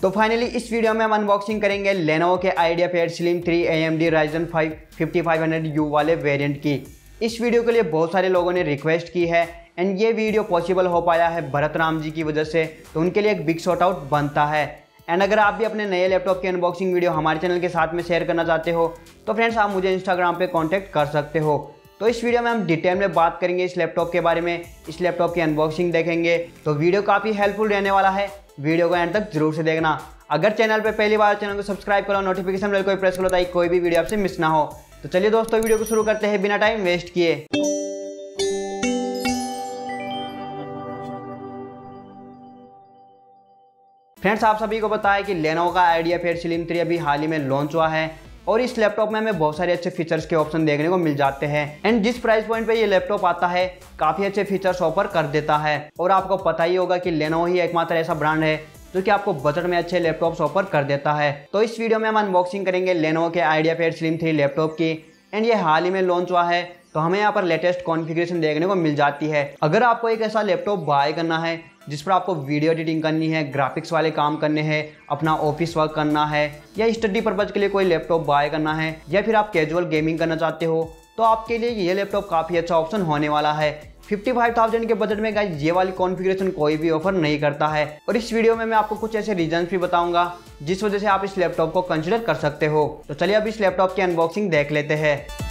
तो फाइनली इस वीडियो में हम अनबॉक्सिंग करेंगे लेनोवो के IdeaPad slim three A M D Ryzen five fifty five hundred U वाले वेरिएंट की। इस वीडियो के लिए बहुत सारे लोगों ने रिक्वेस्ट की है एंड ये वीडियो पॉसिबल हो पाया है भरत राम जी की वजह से तो उनके लिए एक बिग शॉट आउट बनता है। एंड अगर आप भी अपने नए लैपटॉप की अनबॉक्सिंग वीडियो हमारे चैनल के साथ में शेयर करना चाहते हो तो फ्रेंड्स आप मुझे इंस्टाग्राम पे कांटेक्ट कर सकते हो। तो इस वीडियो में हम डिटेल में बात करेंगे इस लैपटॉप के बारे में, इस लैपटॉप की अनबॉक्सिंग देखेंगे तो वीडियो काफ़ी हेल्पफुल रहने वाला है। वीडियो को एंड तक ज़रूर से देखना। अगर चैनल पर पहली बार चैनल को सब्सक्राइब करो नोटिफिकेशन बेल को प्रेस करो ताकि कोई भी वीडियो आपसे मिस ना हो। तो चलिए दोस्तों, वीडियो को शुरू करते हैं बिना टाइम वेस्ट किए। फ्रेंड्स आप सभी को बताया कि लेनोवो का आइडिया फेयर स्लिम थ्री अभी हाल ही में लॉन्च हुआ है। और इस लैपटॉप में हमें बहुत सारे अच्छे फीचर्स के ऑप्शन देखने को मिल जाते हैं। एंड जिस प्राइस पॉइंट पे ये लैपटॉप आता है, काफ़ी अच्छे फीचर्स ऑफ़र कर देता है। और आपको पता ही होगा कि लेनोवो ही एकमात्र ऐसा ब्रांड है जो कि आपको बजट में अच्छे लैपटॉप्स ऑफ़र कर देता है। तो इस वीडियो में हम अनबॉक्सिंग करेंगे लेनो के IdeaPad slim three laptop की। एंड ये हाल ही में लॉन्च हुआ है तो हमें यहाँ पर लेटेस्ट कॉन्फ़िगरेशन देखने को मिल जाती है। अगर आपको एक ऐसा लैपटॉप बाय करना है जिस पर आपको वीडियो एडिटिंग करनी है ग्राफिक्स वाले काम करने हैं अपना ऑफ़िस वर्क करना है या स्टडी पर्पज़ के लिए कोई लैपटॉप बाय करना है या फिर आप कैजुअल गेमिंग करना चाहते हो तो आपके लिए ये लैपटॉप काफ़ी अच्छा ऑप्शन होने वाला है। 55,000 के बजट में गाइस ये वाली कॉन्फ़िगरेशन कोई भी ऑफ़र नहीं करता है। और इस वीडियो में मैं आपको कुछ ऐसे रीजन भी बताऊँगा जिस वजह से आप इस लैपटॉप को कंसिडर कर सकते हो। तो चलिए अब इस लैपटॉप की अनबॉक्सिंग देख लेते हैं।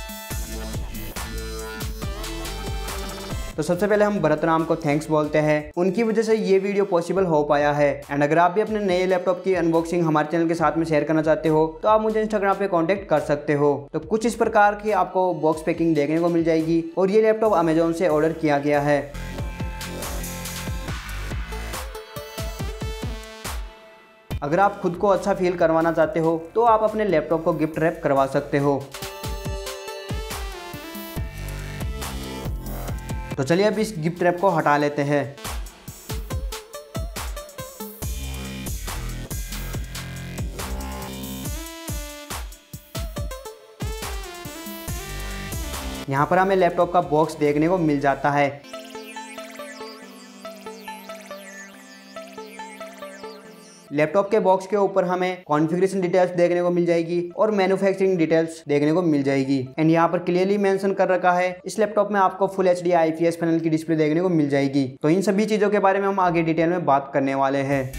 तो सबसे पहले हम भरत राम को थैंक्स बोलते हैं। उनकी वजह से ये वीडियो पॉसिबल हो पाया है। एंड अगर आप भी अपने नए लैपटॉप की अनबॉक्सिंग हमारे चैनल के साथ में शेयर करना चाहते हो तो आप मुझे इंस्टाग्राम पे कॉन्टेक्ट कर सकते हो। तो कुछ इस प्रकार की आपको बॉक्स पैकिंग देखने को मिल जाएगी और ये लैपटॉप अमेजोन से ऑर्डर किया गया है। अगर आप खुद को अच्छा फील करवाना चाहते हो तो आप अपने लैपटॉप को गिफ्ट रैप करवा सकते हो। तो चलिए अब इस गिफ्ट रैप को हटा लेते हैं। यहाँ पर हमें लैपटॉप का बॉक्स देखने को मिल जाता है। लैपटॉप के बॉक्स के ऊपर हमें कॉन्फ़िगरेशन डिटेल्स देखने को मिल जाएगी और मैन्युफैक्चरिंग डिटेल्स देखने को मिल जाएगी। एंड यहाँ पर क्लियरली मेंशन कर रखा है, इस लैपटॉप में आपको फुल एच डी पैनल की डिस्प्ले देखने को मिल जाएगी। तो इन सभी चीज़ों के बारे में हम आगे डिटेल में बात करने वाले हैं।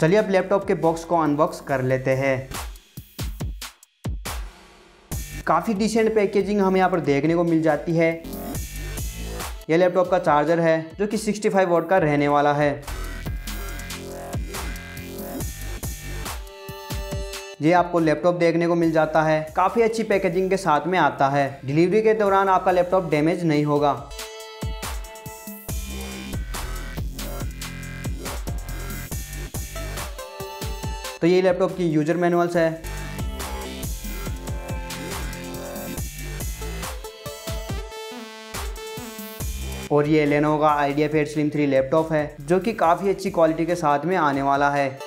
चलिए अब लैपटॉप के बॉक्स को अनबॉक्स कर लेते हैं। काफ़ी डिसेंट पैकेजिंग हमें यहाँ पर देखने को मिल जाती है। ये लैपटॉप का चार्जर है, जो कि 65 फाइव वोट का रहने वाला है। ये आपको लैपटॉप देखने को मिल जाता है। काफ़ी अच्छी पैकेजिंग के साथ में आता है। डिलीवरी के दौरान आपका लैपटॉप डैमेज नहीं होगा। तो ये लैपटॉप की यूज़र मैनुअल्स है। और ये लेनोवो का IdeaPad slim three laptop है, जो कि काफ़ी अच्छी क्वालिटी के साथ में आने वाला है।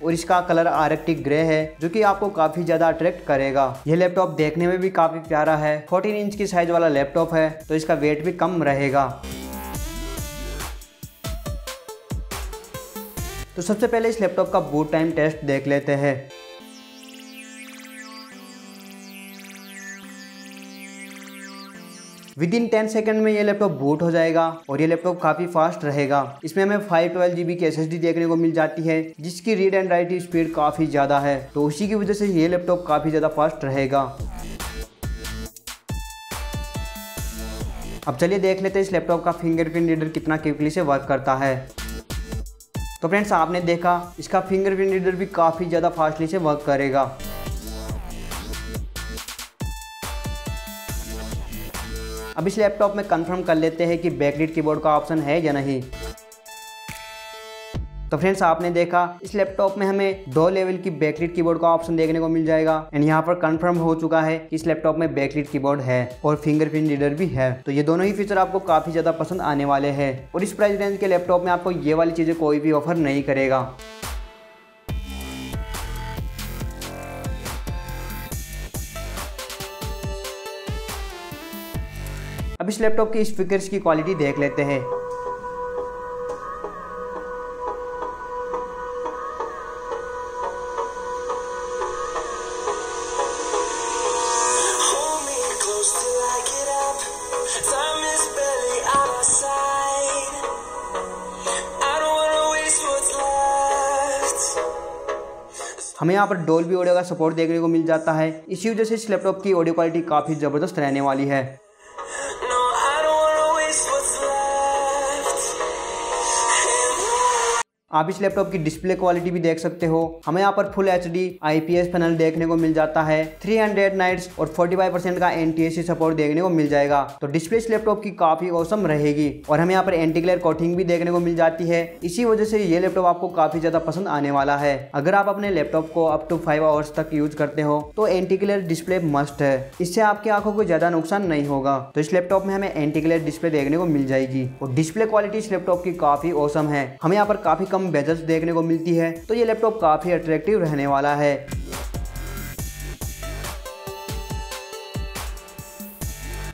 और इसका कलर आरक्टिक ग्रे है, जो कि आपको काफ़ी ज़्यादा अट्रैक्ट करेगा। यह लैपटॉप देखने में भी काफ़ी प्यारा है 14 इंच की साइज़ वाला लैपटॉप है तो इसका वेट भी कम रहेगा। तो सबसे पहले इस लैपटॉप का बूट टाइम टेस्ट देख लेते हैं। विद इन टेन सेकेंड में ये लैपटॉप बूट हो जाएगा और ये लैपटॉप काफ़ी फास्ट रहेगा। इसमें हमें फाइव ट्वेल्व जीबी की एसएसडी देखने को मिल जाती है, जिसकी रीड एंड राइट स्पीड काफ़ी ज़्यादा है। तो उसी की वजह से ये लैपटॉप काफ़ी ज़्यादा फास्ट रहेगा। अब चलिए देख लेते हैं इस लैपटॉप का फिंगरप्रिंट रीडर कितना क्विकली से वर्क करता है। तो फ्रेंड्स आपने देखा, इसका फिंगरप्रिंट रीडर भी काफ़ी ज़्यादा फास्टली से वर्क करेगा। अब इस लैपटॉप में कंफर्म कर लेते हैं कि बैकलिट कीबोर्ड का ऑप्शन है या नहीं। तो फ्रेंड्स आपने देखा, इस लैपटॉप में हमें दो लेवल की बैकलिट कीबोर्ड का ऑप्शन देखने को मिल जाएगा। एंड यहाँ पर कंफर्म हो चुका है कि इस लैपटॉप में बैकलिट कीबोर्ड है और फिंगरप्रिंट रीडर भी है। तो ये दोनों ही फीचर आपको काफ़ी ज़्यादा पसंद आने वाले हैं। और इस प्राइस रेंज के लैपटॉप में आपको ये वाली चीज़ें कोई भी ऑफ़र नहीं करेगा। अब इस लैपटॉप के स्पीकर्स की क्वालिटी देख लेते हैं। हमें यहाँ पर डोल भी ऑडियो का सपोर्ट देखने को मिल जाता है। इसी वजह से इस लैपटॉप की ऑडियो क्वालिटी काफ़ी ज़बरदस्त रहने वाली है। आप इस लैपटॉप की डिस्प्ले क्वालिटी भी देख सकते हो। हमें यहाँ पर full H D IPS panel देखने को मिल जाता है। 300 हंड्रेड नाइट्स और 45 परसेंट का एन सपोर्ट देखने को मिल जाएगा। तो डिस्प्ले इस लैपटॉप की काफ़ी औसम रहेगी। और हमें यहाँ पर एंटी कोटिंग भी देखने को मिल जाती है। इसी वजह से ये लैपटॉप आपको काफ़ी ज़्यादा पसंद आने वाला है। अगर आप अपने लैपटॉप को अप टू फाइव आवर्स तक यूज़ करते हो तो एंटी क्लियर डिस्प्ले मस्ट है। इससे आपकी आँखों को ज़्यादा नुकसान नहीं होगा। तो इस लैपटॉप में हमें एंटी क्लियर डिस्प्ले देखने को मिल जाएगी। और डिस्प्ले क्वालिटी इस लैपटॉप की काफ़ी औसम है। हमें यहाँ पर काफ़ी कम बेजल्स देखने को मिलती है तो ये लैपटॉप काफ़ी अट्रैक्टिव रहने वाला है।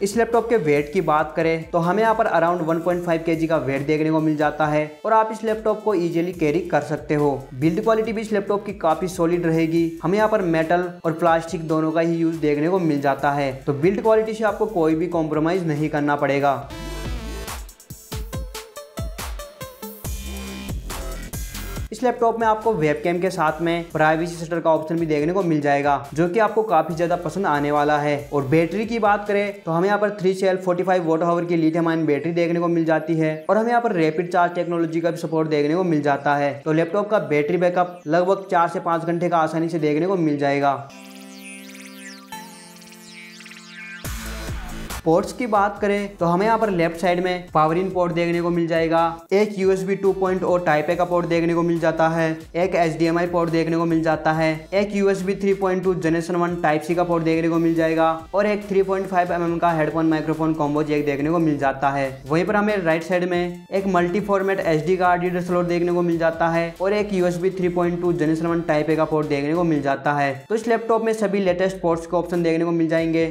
इस लैपटॉप के वेट की बात करें तो हमें यहाँ पर अराउंड 1.5 केजी का वेट देखने को मिल जाता है, और आप इस लैपटॉप को इजीली कैरी कर सकते हो। बिल्ड क्वालिटी भी इस लैपटॉप की काफ़ी सॉलिड रहेगी। हमें यहाँ पर मेटल और प्लास्टिक दोनों का ही यूज़ देखने को मिल जाता है। तो बिल्ड क्वालिटी से आपको कोई भी कॉम्प्रोमाइज नहीं करना पड़ेगा। लैपटॉप में आपको वेबकैम के साथ में प्राइवेसी सेटर का ऑप्शन भी देखने को मिल जाएगा, जो की आपको काफ़ी ज़्यादा पसंद आने वाला है। और बैटरी की बात करें तो हमें यहाँ पर three cell forty five watt hour की लिथियम आयन बैटरी देखने को मिल जाती है और हमें यहाँ पर रैपिड चार्ज टेक्नोलॉजी का भी सपोर्ट देखने को मिल जाता है। तो लैपटॉप का बैटरी बैकअप लगभग चार से पाँच घंटे का आसानी से देखने को मिल जाएगा। पोर्ट्स की बात करें तो हमें यहाँ पर लेफ़्ट साइड में पावर इन पोर्ट देखने को मिल जाएगा। एक यूएसबी 2.0 टाइप ए का पोर्ट देखने को मिल जाता है। एक एच पोर्ट देखने को मिल जाता है। एक USB 3.2 generation one type C का पोर्ट देखने को मिल जाएगा। और एक 3.5 पॉइंट mm का हेडफोन माइक्रोफोन कॉम्बो जैक देखने को मिल जाता है। वहीं पर हमें राइट साइड में एक मल्टी फॉर्मेट एच डी का रीडर स्लोट देखने को मिल जाता है। और एक USB 3.2 generation one type A का पोर्ट देखने को मिल जाता है। तो इस लैपटॉप में सभी लेटेस्ट पोर्ट्स के ऑप्शन देखने को मिल जाएँगे।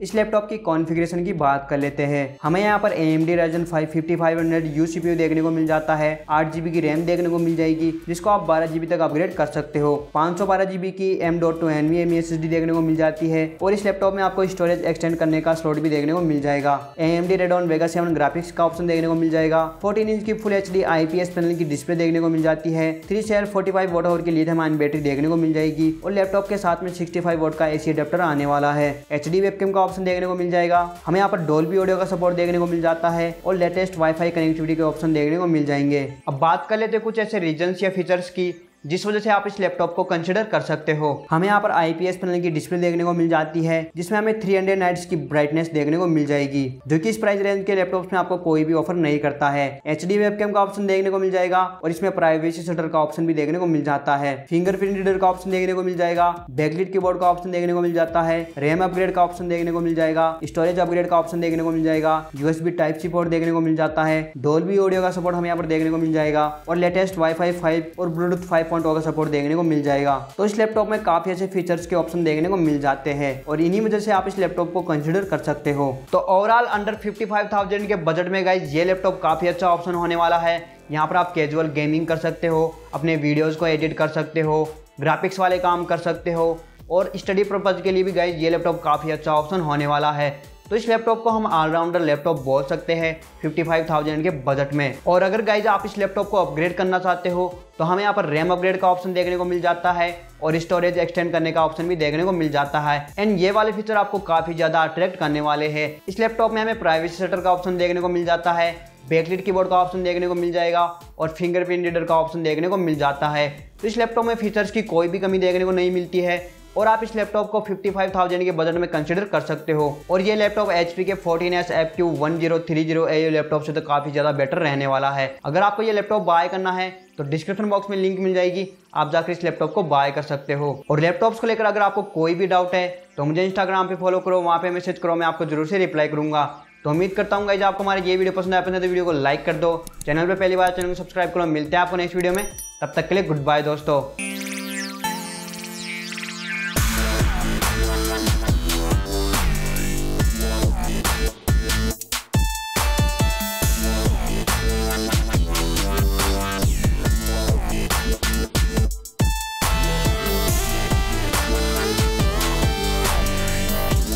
इस लैपटॉप की कॉन्फ़िगरेशन की बात कर लेते हैं। हमें यहाँ पर M D Ryzen five fifty five hundred U C P U देखने को मिल जाता है, आठ जीबी की रैम देखने को मिल जाएगी, जिसको आप बारह जीबी तक अपग्रेड कर सकते हो। पाँच सौ बारह जीबी की M dot two N V M S D देखने को मिल जाती है, और इस लैपटॉप में आपको स्टोरेज एक्सटेंड करने का स्लॉट भी देखने को मिल जाएगा। M D Radeon Vega seven graphics का ऑप्शन देखने को मिल जाएगा। फोर्टीन इंच की full H D I P S panel की डिस्प्ले देखने को मिल जाती है। Three cell forty five watt hour की हमारी बैटरी देखने को मिल जाएगी, और लैपटॉप के साथ में सिक्सटी फाइव वोट का एसी अडेप्टर आने वाला है। एच डी वेबकेम का देखने को मिल जाएगा। जाएगा हमें यहाँ पर डोल्बी ऑडियो का सपोर्ट देखने को मिल जाता है और लेटेस्ट वाईफाई कनेक्टिविटी के ऑप्शन देखने को मिल जाएँगे। अब बात कर लेते हैं कुछ ऐसे रीजन या फीचर्स की। जिस वजह से आप इस लैपटॉप को कंसिडर कर सकते हो हमें यहाँ पर आईपीएस पैनल की डिस्प्ले देखने को मिल जाती है जिसमें हमें 300 हंड्रेड नाइट्स की ब्राइटनेस देखने को मिल जाएगी जो कि इस प्राइस रेंज के लैपटॉप में आपको कोई भी ऑफ़र नहीं करता है एच डी का ऑप्शन देखने को मिल जाएगा और इसमें प्राइवेसी शटर का ऑप्शन भी देखने को मिल जाता है फिंगरप्रिंट रीडर का ऑप्शन देखने को मिल जाएगा बैकलिट कीबोर्ड का ऑप्शन देखने को मिल जाता है रैम अपग्रेड का ऑप्शन देखने को मिल जाएगा स्टोरेज अपग्रेड का ऑप्शन देखने को मिल जाएगा यूएसबी टाइप सी पोर्ट देखने को मिल जाता है डोल ऑडियो का सपोर्ट हमें यहाँ पर देखने को मिल जाएगा और लेटेस्ट वाईफाई फाइव और ब्लूटूथ फाइव का सपोर्ट देखने को मिल जाएगा तो इस लैपटॉप में काफ़ी अच्छे फीचर्स के ऑप्शन देखने को मिल जाते हैं। और इन्हीं वजह से आप इस लैपटॉप को कंसिडर कर सकते हो। तो ओवरऑल अंडर फिफ्टी के बजट में गाइज़ ये लैपटॉप काफ़ी अच्छा ऑप्शन होने वाला है। यहाँ पर आप कैजुअल गेमिंग कर सकते हो, अपने वीडियोज़ को एडिट कर सकते हो ग्राफिक्स वाले काम कर सकते हो। और स्टडी पर्पज़ के लिए भी गाइज़ ये लैपटॉप काफ़ी अच्छा ऑप्शन होने वाला है। तो इस लैपटॉप को हम ऑलराउंडर लैपटॉप बोल सकते हैं 55,000 के बजट में। और अगर गाइज़ आप इस लैपटॉप को अपग्रेड करना चाहते हो तो हमें यहाँ पर रैम अपग्रेड का ऑप्शन देखने को मिल जाता है और स्टोरेज एक्सटेंड करने का ऑप्शन भी देखने को मिल जाता है। एंड ये वाले फीचर आपको काफ़ी ज़्यादा अट्रैक्ट करने वाले हैं। इस लैपटॉप में हमें प्राइवेसी सेटर का ऑप्शन देखने को मिल जाता है बैकलिट कीबोर्ड का ऑप्शन देखने को मिल जाएगा और फिंगरप्रिंट रीडर का ऑप्शन देखने को मिल जाता है। तो इस लैपटॉप में फीचर्स की कोई भी कमी देखने को नहीं मिलती है। और आप इस लैपटॉप को 55,000 के बजट में कंसिडर कर सकते हो। और ये लैपटॉप HP के fourteen S F Q one zero three zero laptop से तो काफ़ी ज़्यादा बेटर रहने वाला है। अगर आपको ये लैपटॉप बाय करना है तो डिस्क्रिप्शन बॉक्स में लिंक मिल जाएगी। आप जाकर इस लैपटॉप को बाय कर सकते हो। और लैपटॉप्स को लेकर अगर आपको कोई भी डाउट है तो मुझे इंस्टाग्राम पे फॉलो करो वहाँ पे मैसेज करो मैं आपको ज़रूर से रिप्लाई करूँगा। तो उम्मीद करता हूँ आपको हमारे ये वीडियो पसंद आया पसंद तो वीडियो को लाइक कर दो। चैनल पर पहली बार चैनल को सब्सक्राइब करो। मिलते हैं आपको नेक्स्ट वीडियो में। तब तक के लिए गुड बाय दोस्तों।